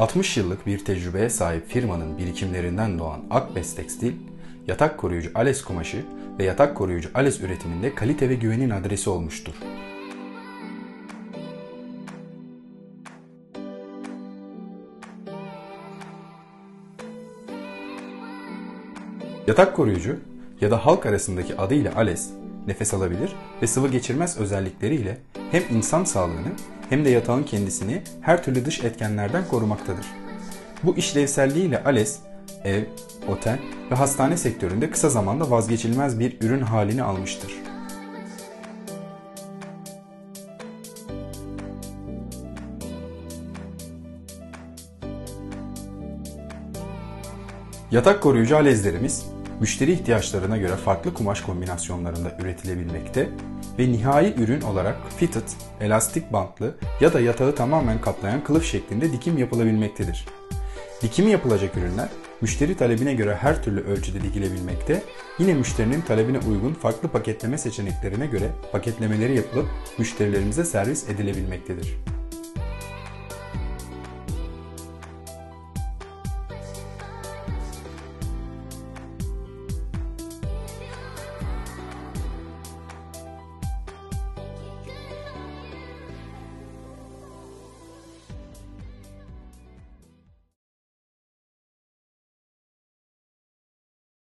60 yıllık bir tecrübeye sahip firmanın birikimlerinden doğan Akbes Tekstil, yatak koruyucu Ales kumaşı ve yatak koruyucu Ales üretiminde kalite ve güvenin adresi olmuştur. Yatak koruyucu ya da halk arasındaki adıyla ALES, nefes alabilir ve sıvı geçirmez özellikleriyle hem insan sağlığını hem de yatağın kendisini her türlü dış etkenlerden korumaktadır. Bu işlevselliğiyle ALES, ev, otel ve hastane sektöründe kısa zamanda vazgeçilmez bir ürün halini almıştır. Yatak koruyucu alezlerimiz müşteri ihtiyaçlarına göre farklı kumaş kombinasyonlarında üretilebilmekte ve nihai ürün olarak fitted, elastik bantlı ya da yatağı tamamen kaplayan kılıf şeklinde dikim yapılabilmektedir. Dikimi yapılacak ürünler müşteri talebine göre her türlü ölçüde dikilebilmekte, yine müşterinin talebine uygun farklı paketleme seçeneklerine göre paketlemeleri yapılıp müşterilerimize servis edilebilmektedir.